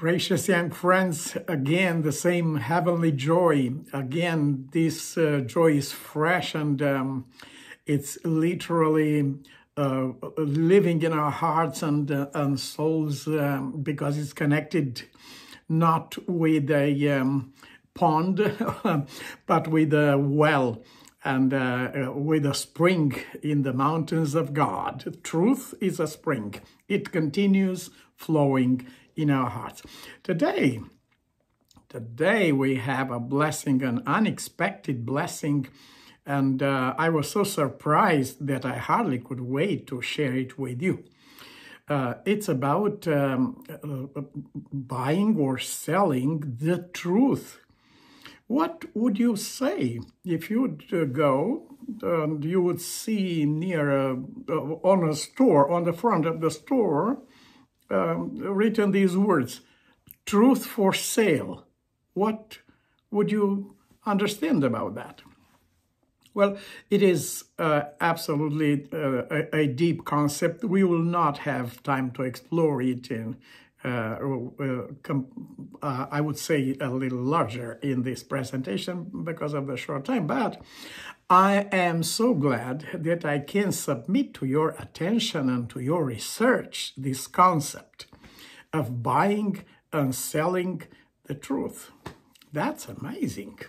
Precious young friends, again, the same heavenly joy. Again, this uh, joy is fresh and um, it's literally uh, living in our hearts and, uh, and souls um, because it's connected not with a um, pond, but with a well and uh, with a spring in the mountains of God. Truth is a spring. It continues flowing in our hearts. Today, today we have a blessing, an unexpected blessing, and uh, I was so surprised that I hardly could wait to share it with you. Uh, it's about um, uh, buying or selling the truth. What would you say if you'd uh, go and you would see near a, uh, on a store, on the front of the store, um, written these words, truth for sale. What would you understand about that? Well, it is uh, absolutely uh, a, a, deep concept. We will not have time to explore it in, uh, uh, I would say, a little larger in this presentation because of the short time. But I am so glad that I can submit to your attention and to your research this concept of buying and selling the truth. That's amazing.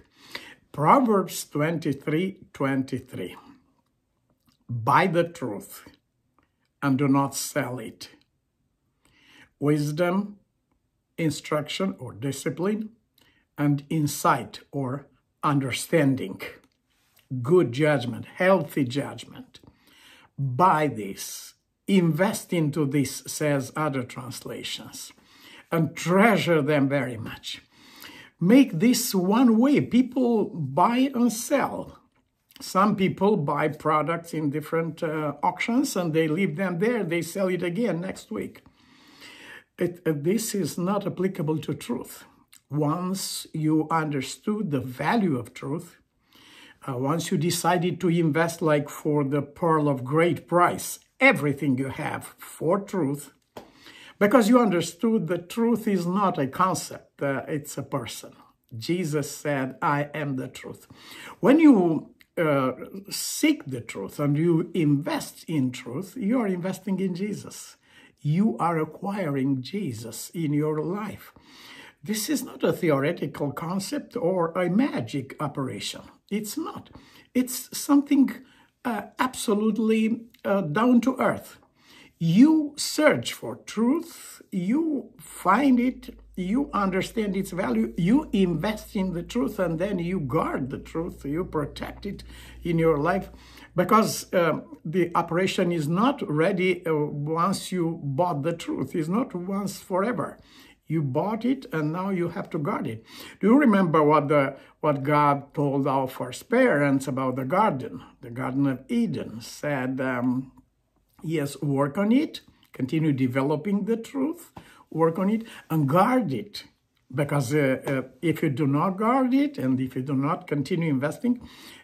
Proverbs 23 23. Buy the truth and do not sell it. Wisdom, instruction or discipline, and insight or understanding good judgment, healthy judgment. Buy this, invest into this, says other translations, and treasure them very much. Make this one way. People buy and sell. Some people buy products in different uh, auctions and they leave them there. They sell it again next week. It, uh, this is not applicable to truth. Once you understood the value of truth, uh, once you decided to invest like for the pearl of great price, everything you have for truth, because you understood that truth is not a concept, uh, it's a person. Jesus said, I am the truth. When you uh, seek the truth and you invest in truth, you are investing in Jesus. You are acquiring Jesus in your life. This is not a theoretical concept or a magic operation. It's not. It's something uh, absolutely uh, down to earth. You search for truth, you find it, you understand its value, you invest in the truth, and then you guard the truth, you protect it in your life because um, the operation is not ready uh, once you bought the truth, it's not once forever. You bought it and now you have to guard it. Do you remember what the what God told our first parents about the garden? The Garden of Eden said, um, yes, work on it, continue developing the truth, work on it, and guard it. Because uh, uh, if you do not guard it and if you do not continue investing,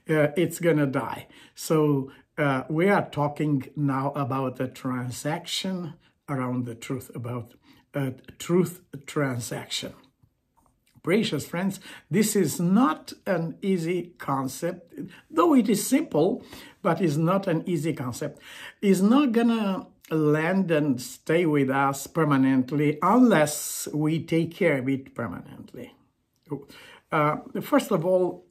uh, it's going to die. So we are talking now about the transaction around the truth, about a truth transaction. Precious friends, this is not an easy concept, though it is simple, but it's not an easy concept. It's not gonna land and stay with us permanently unless we take care of it permanently. Uh, first of all,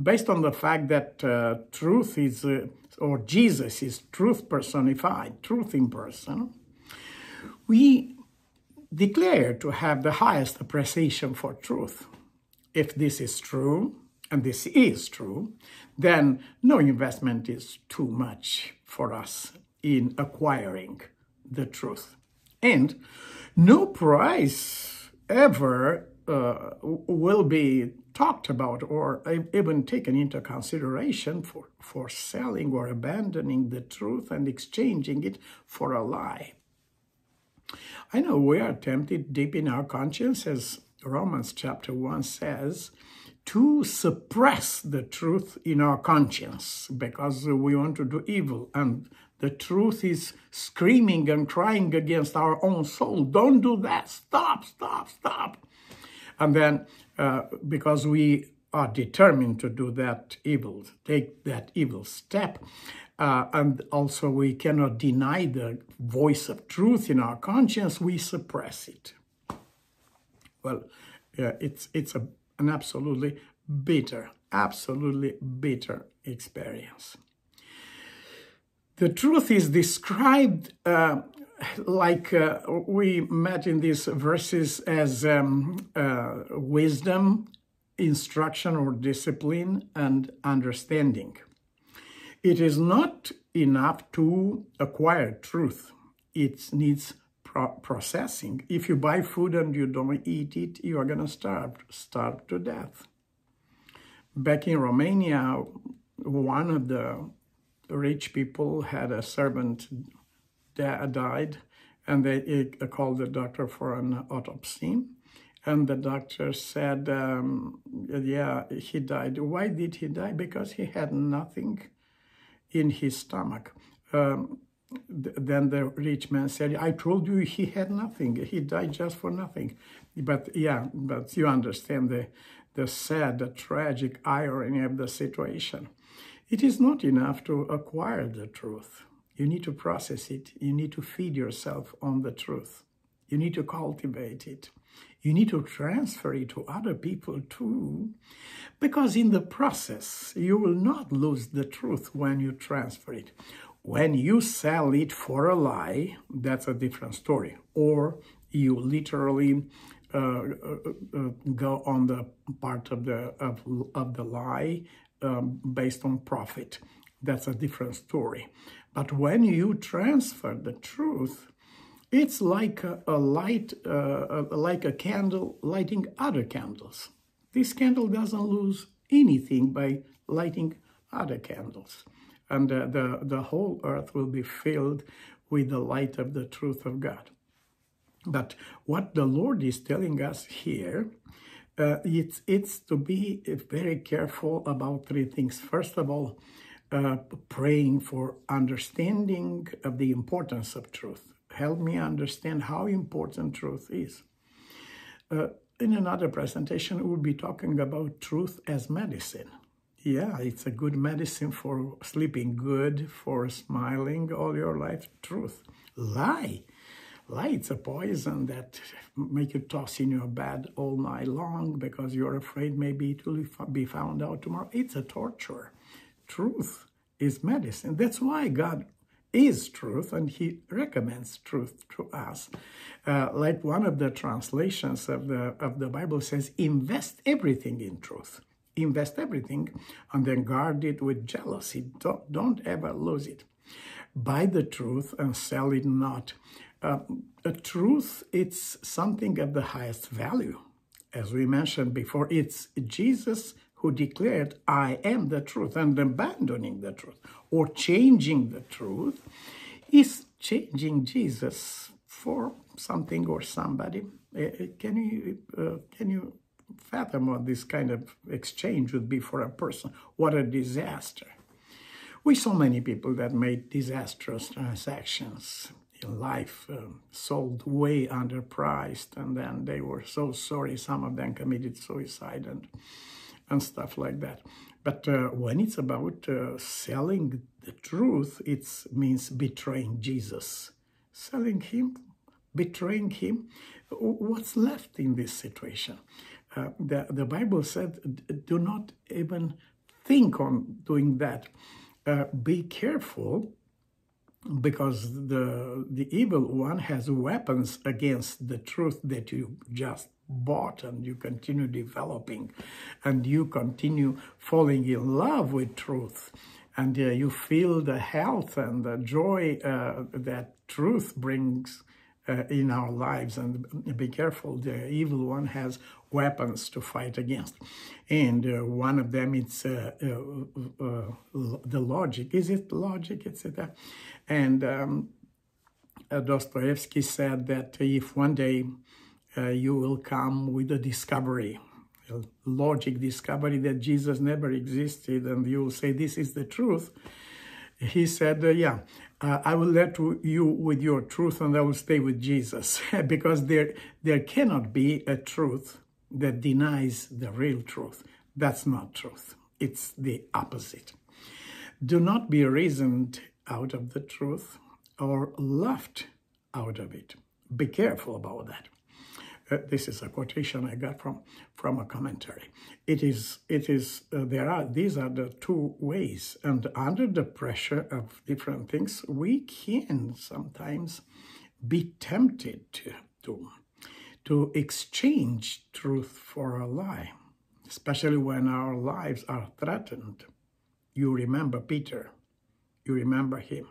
based on the fact that uh, truth is, uh, or Jesus is truth personified, truth in person, we declare to have the highest appreciation for truth. If this is true, and this is true, then no investment is too much for us in acquiring the truth. And no price ever uh, will be talked about or even taken into consideration for, for selling or abandoning the truth and exchanging it for a lie. I know we are tempted deep in our conscience, as Romans chapter 1 says, to suppress the truth in our conscience because we want to do evil. And The truth is screaming and crying against our own soul. Don't do that. Stop, stop, stop. And then, uh, because we are determined to do that evil, take that evil step, uh, and also we cannot deny the voice of truth in our conscience, we suppress it. Well, uh, it's, it's a, an absolutely bitter, absolutely bitter experience. The truth is described uh, like uh, we imagine these verses as um, uh, wisdom, instruction or discipline, and understanding. It is not enough to acquire truth. It needs pro processing. If you buy food and you don't eat it, you are going to starve, starve to death. Back in Romania, one of the rich people had a servant died, and they called the doctor for an autopsy. And the doctor said, um, yeah, he died. Why did he die? Because he had nothing in his stomach. Um, th then the rich man said, I told you he had nothing. He died just for nothing. But yeah, but you understand the, the sad, the tragic irony of the situation. It is not enough to acquire the truth. You need to process it. You need to feed yourself on the truth. You need to cultivate it. You need to transfer it to other people too, because in the process, you will not lose the truth when you transfer it. When you sell it for a lie, that's a different story. Or you literally go on the part of the of, of the lie um, based on profit. That's a different story. But when you transfer the truth, it's like a, a light, uh, like a candle lighting other candles. This candle doesn't lose anything by lighting other candles. And uh, the, the whole earth will be filled with the light of the truth of God. But what the Lord is telling us here, uh, it's, it's to be very careful about three things. First of all, uh, praying for understanding of the importance of truth help me understand how important truth is. Uh, in another presentation, we'll be talking about truth as medicine. Yeah, it's a good medicine for sleeping good, for smiling all your life. Truth. Lie. Lie, it's a poison that make you toss in your bed all night long because you're afraid maybe it will be found out tomorrow. It's a torture. Truth is medicine. That's why God is truth and he recommends truth to us. Uh, like one of the translations of the, of the Bible says, invest everything in truth. Invest everything and then guard it with jealousy. Don't, don't ever lose it. Buy the truth and sell it not. A truth, it's something of the highest value. As we mentioned before, it's Jesus who declared, I am the truth, and abandoning the truth or changing the truth is changing Jesus for something or somebody. Uh, uh, can you, uh, can you fathom what this kind of exchange would be for a person? What a disaster. We saw many people that made disastrous transactions in life, um, sold way underpriced, and then they were so sorry. Some of them committed suicide and and stuff like that. But uh, when it's about uh, selling the truth, it means betraying Jesus. Selling him, betraying him. What's left in this situation? Uh, the, the Bible said, do not even think on doing that. Uh, be careful because the the evil one has weapons against the truth that you just bought and you continue developing and you continue falling in love with truth. And uh, you feel the health and the joy uh, that truth brings uh, in our lives and be careful the evil one has weapons to fight against and uh, one of them it's uh, uh, the logic is it logic etc and um, dostoevsky said that if one day uh, you will come with a discovery, a logic discovery that Jesus never existed, and you will say, This is the truth. He said, uh, yeah, uh, I will let you with your truth and I will stay with Jesus because there, there cannot be a truth that denies the real truth. That's not truth. It's the opposite. Do not be reasoned out of the truth or laughed out of it. Be careful about that. Uh, this is a quotation I got from from a commentary. It is it is uh, there are these are the two ways, and under the pressure of different things, we can sometimes be tempted to to to exchange truth for a lie, especially when our lives are threatened. You remember Peter. You remember him.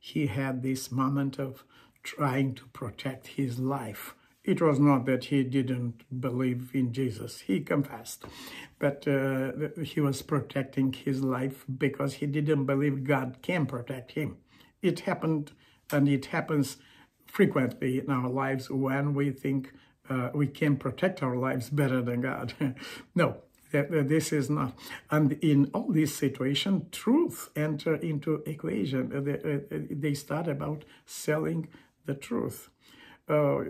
He had this moment of trying to protect his life it was not that he didn't believe in Jesus. He confessed, but uh, he was protecting his life because he didn't believe God can protect him. It happened, and it happens frequently in our lives when we think uh, we can protect our lives better than God. no, this is not. And in all these situations, truth enter into equation. They, they start about selling the truth uh,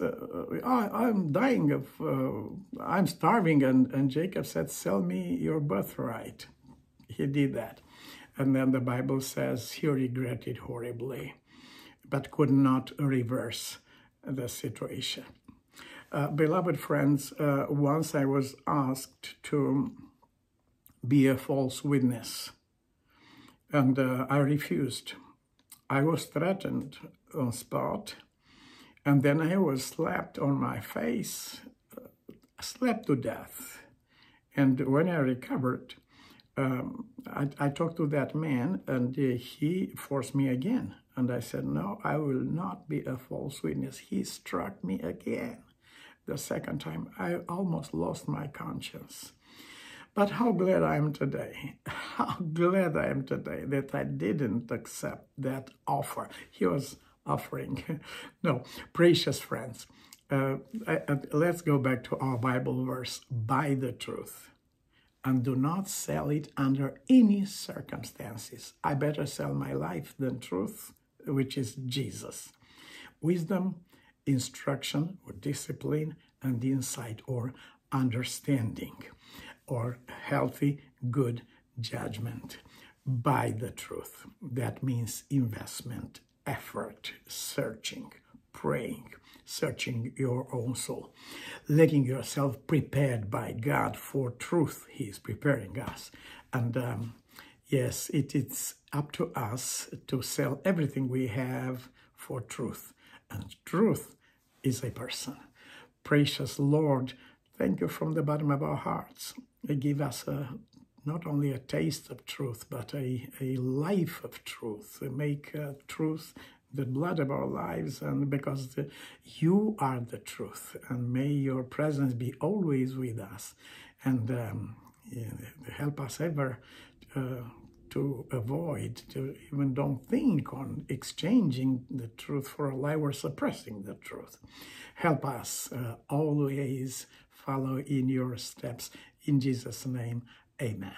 uh, I, am dying of, uh, I'm starving. And, and Jacob said, sell me your birthright. He did that. And then the Bible says he regretted horribly, but could not reverse the situation. Uh, beloved friends, uh, once I was asked to be a false witness, and uh, I refused. I was threatened on spot and then I was slapped on my face, slapped to death. And when I recovered, um, I, I, talked to that man and uh, he forced me again. And I said, no, I will not be a false witness. He struck me again. The second time, I almost lost my conscience. But how glad I am today, how glad I am today that I didn't accept that offer. He was offering. no, precious friends, uh, let's go back to our Bible verse buy the truth and do not sell it under any circumstances. I better sell my life than truth, which is Jesus. Wisdom, instruction, or discipline, and insight, or understanding, or healthy, good judgment. Buy the truth. That means investment effort, searching, praying, searching your own soul, letting yourself prepared by God for truth. He is preparing us. And um, yes, it is up to us to sell everything we have for truth. And truth is a person. Precious Lord, thank you from the bottom of our hearts. Give us a not only a taste of truth, but a, a life of truth. Make uh, truth the blood of our lives, and because the, you are the truth, and may your presence be always with us, and um, help us ever uh, to avoid, to even don't think on exchanging the truth for a lie or suppressing the truth. Help us uh, always follow in your steps. In Jesus' name, Amen.